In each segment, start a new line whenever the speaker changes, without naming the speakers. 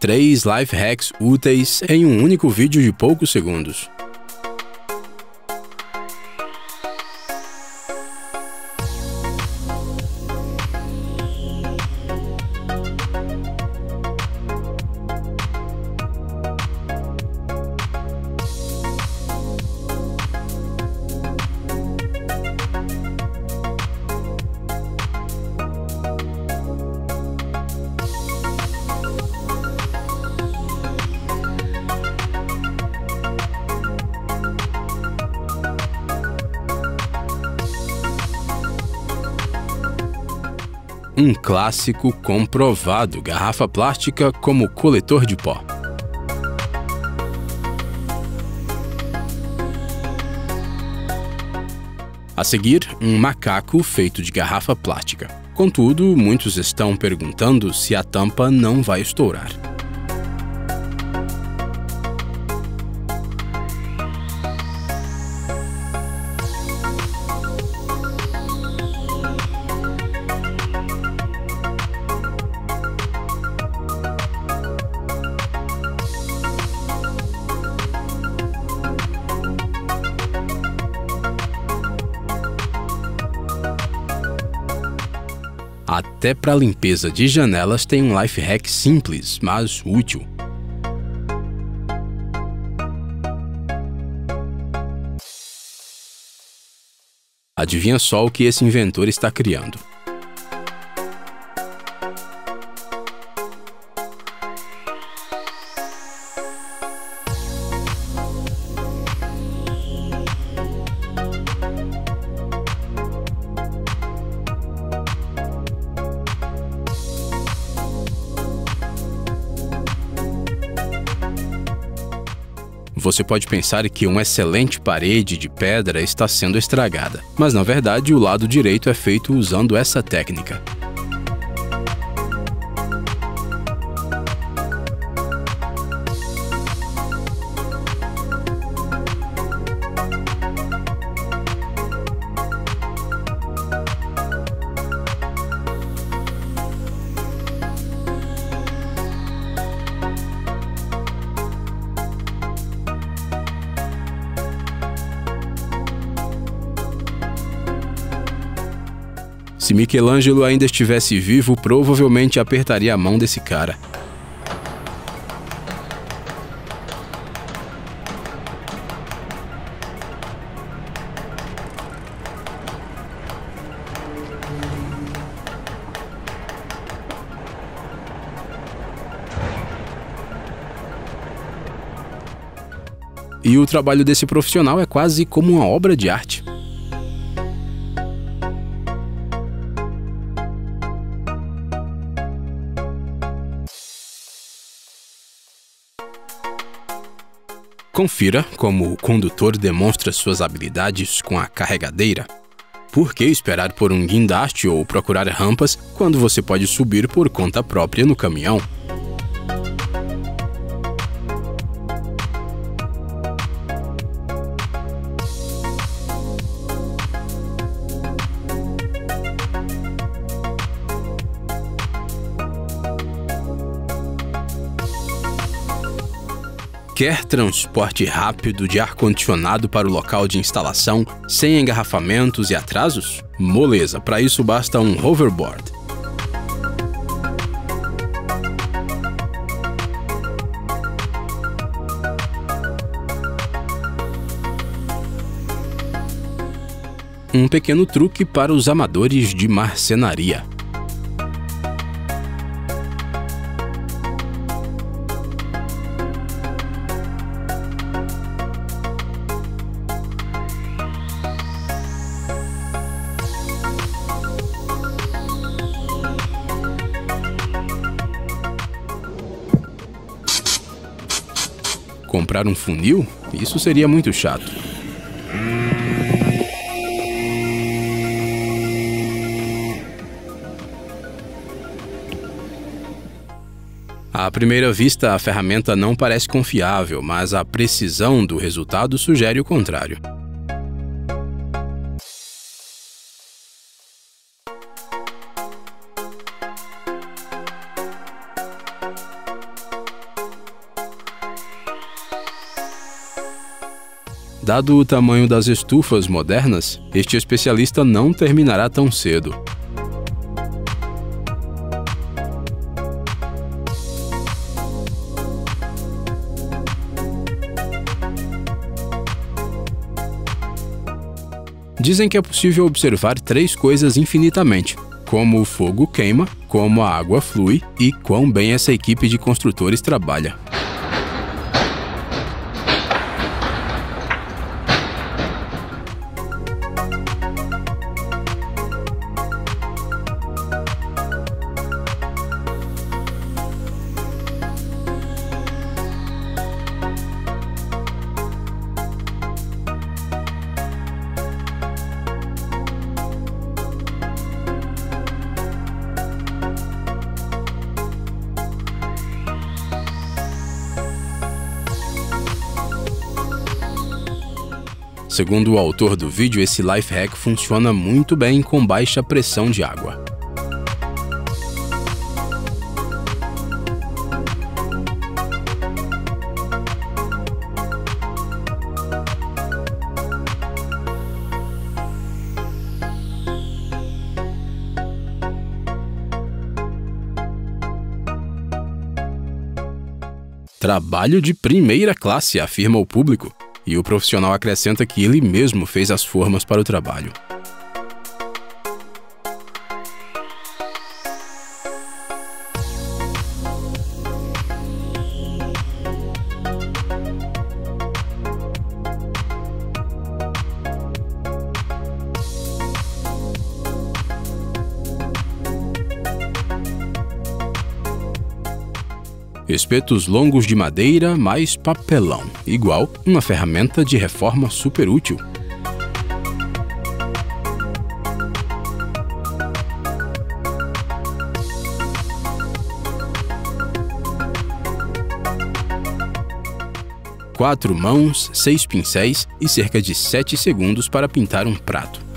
Três life hacks úteis em um único vídeo de poucos segundos. Um clássico comprovado, garrafa plástica como coletor de pó. A seguir, um macaco feito de garrafa plástica. Contudo, muitos estão perguntando se a tampa não vai estourar. Até para limpeza de janelas tem um life hack simples, mas útil. Adivinha só o que esse inventor está criando? Você pode pensar que uma excelente parede de pedra está sendo estragada, mas na verdade o lado direito é feito usando essa técnica. Se Michelangelo ainda estivesse vivo, provavelmente apertaria a mão desse cara. E o trabalho desse profissional é quase como uma obra de arte. Confira como o condutor demonstra suas habilidades com a carregadeira. Por que esperar por um guindaste ou procurar rampas quando você pode subir por conta própria no caminhão? Quer transporte rápido de ar-condicionado para o local de instalação, sem engarrafamentos e atrasos? Moleza, para isso basta um hoverboard. Um pequeno truque para os amadores de marcenaria. Comprar um funil, isso seria muito chato. À primeira vista, a ferramenta não parece confiável, mas a precisão do resultado sugere o contrário. Dado o tamanho das estufas modernas, este especialista não terminará tão cedo. Dizem que é possível observar três coisas infinitamente: como o fogo queima, como a água flui e quão bem essa equipe de construtores trabalha. Segundo o autor do vídeo, esse life hack funciona muito bem com baixa pressão de água. Trabalho de primeira classe, afirma o público e o profissional acrescenta que ele mesmo fez as formas para o trabalho. Espetos longos de madeira mais papelão, igual uma ferramenta de reforma super útil. Quatro mãos, seis pincéis e cerca de sete segundos para pintar um prato.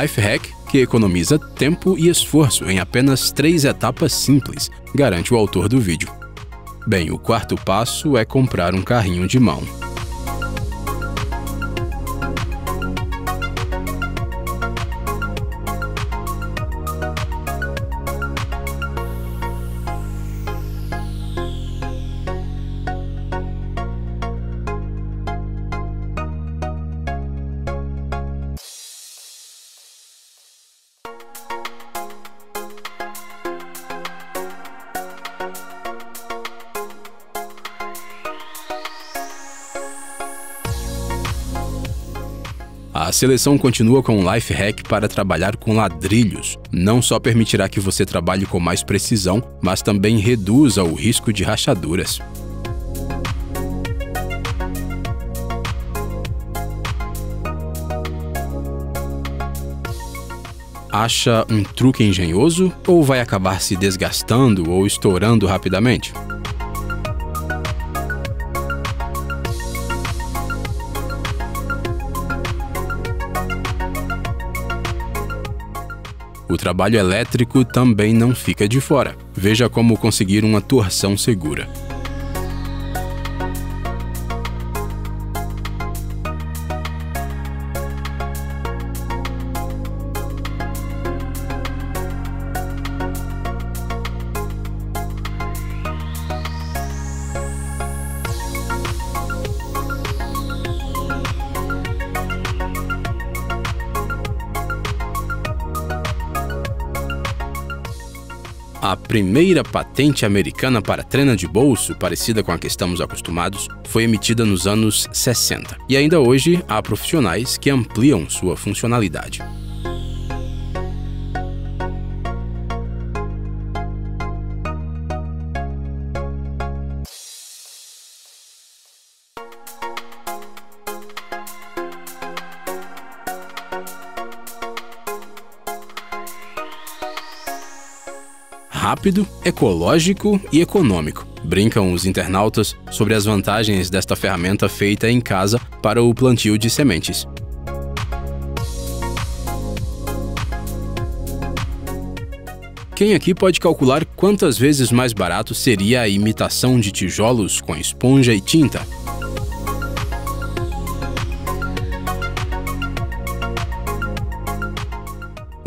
Life hack que economiza tempo e esforço em apenas três etapas simples, garante o autor do vídeo. Bem, o quarto passo é comprar um carrinho de mão. A seleção continua com um life hack para trabalhar com ladrilhos. Não só permitirá que você trabalhe com mais precisão, mas também reduza o risco de rachaduras. Acha um truque engenhoso ou vai acabar se desgastando ou estourando rapidamente? O trabalho elétrico também não fica de fora. Veja como conseguir uma torção segura. A primeira patente americana para trena de bolso, parecida com a que estamos acostumados, foi emitida nos anos 60. E ainda hoje há profissionais que ampliam sua funcionalidade. Rápido, ecológico e econômico. Brincam os internautas sobre as vantagens desta ferramenta feita em casa para o plantio de sementes. Quem aqui pode calcular quantas vezes mais barato seria a imitação de tijolos com esponja e tinta?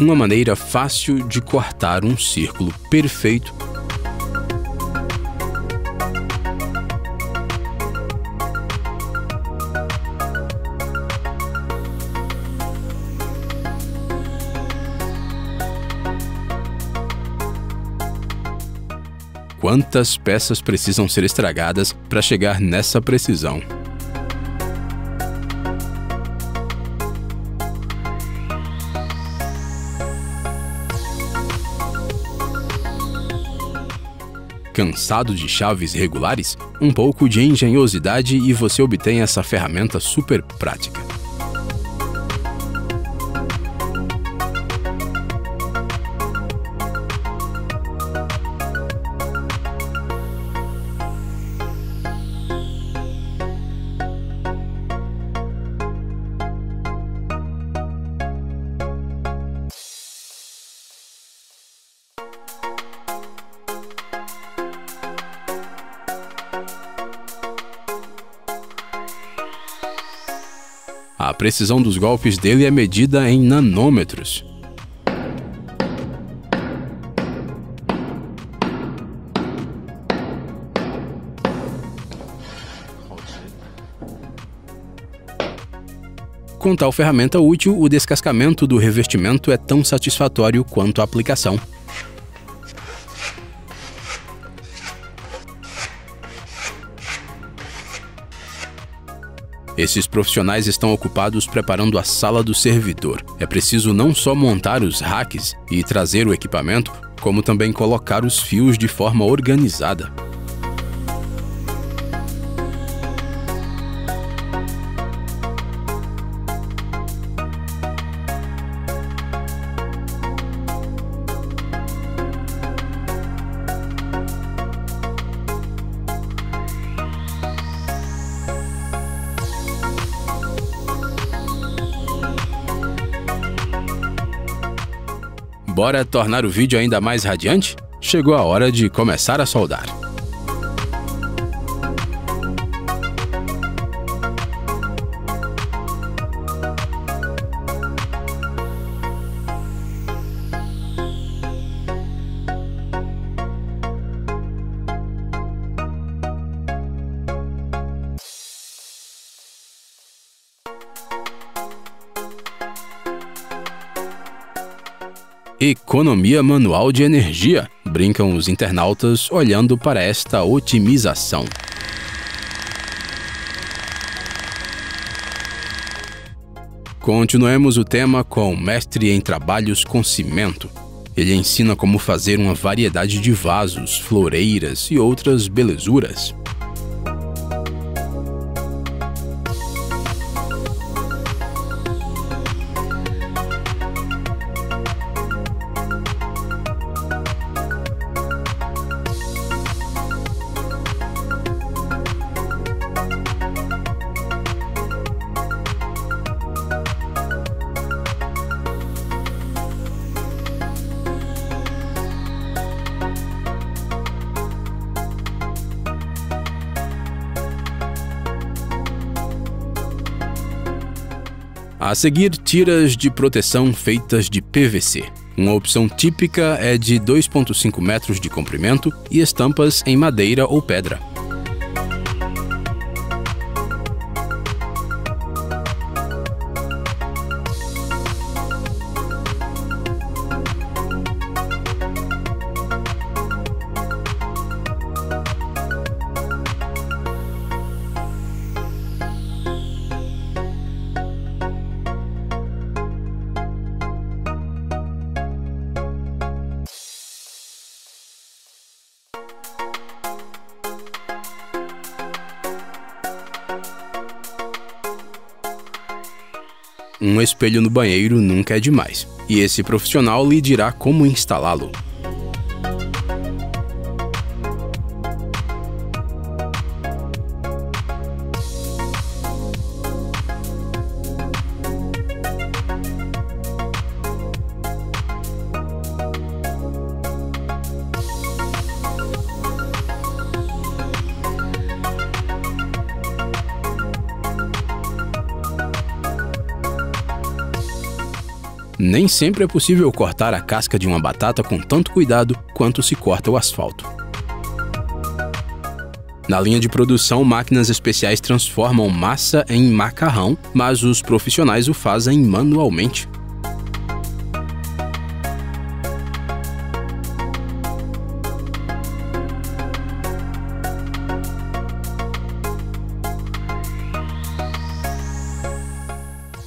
Uma maneira fácil de cortar um círculo perfeito quantas peças precisam ser estragadas para chegar nessa precisão. Cansado de chaves regulares? Um pouco de engenhosidade e você obtém essa ferramenta super prática. Precisão dos golpes dele é medida em nanômetros. Com tal ferramenta útil, o descascamento do revestimento é tão satisfatório quanto a aplicação. Esses profissionais estão ocupados preparando a sala do servidor. É preciso não só montar os racks e trazer o equipamento, como também colocar os fios de forma organizada. Bora tornar o vídeo ainda mais radiante? Chegou a hora de começar a soldar. Economia manual de energia, brincam os internautas olhando para esta otimização. Continuemos o tema com Mestre em Trabalhos com Cimento. Ele ensina como fazer uma variedade de vasos, floreiras e outras belezuras. A seguir, tiras de proteção feitas de PVC. Uma opção típica é de 2,5 metros de comprimento e estampas em madeira ou pedra. Um espelho no banheiro nunca é demais, e esse profissional lhe dirá como instalá-lo. Nem sempre é possível cortar a casca de uma batata com tanto cuidado quanto se corta o asfalto. Na linha de produção, máquinas especiais transformam massa em macarrão, mas os profissionais o fazem manualmente.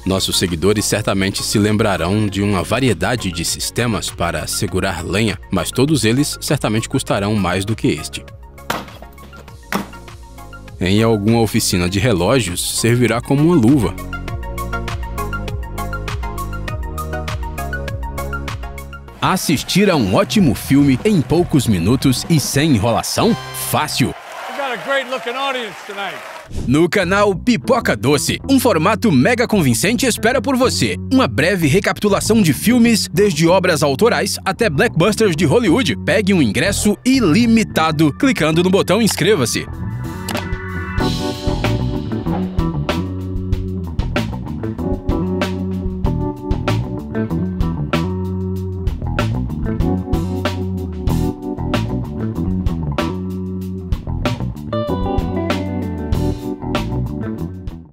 Nossos seguidores certamente se lembrarão de uma variedade de sistemas para segurar lenha, mas todos eles certamente custarão mais do que este. Em alguma oficina de relógios, servirá como uma luva. Assistir a um ótimo filme em poucos minutos e sem enrolação? Fácil! No canal Pipoca Doce, um formato mega convincente espera por você. Uma breve recapitulação de filmes, desde obras autorais até blockbusters de Hollywood. Pegue um ingresso ilimitado clicando no botão inscreva-se.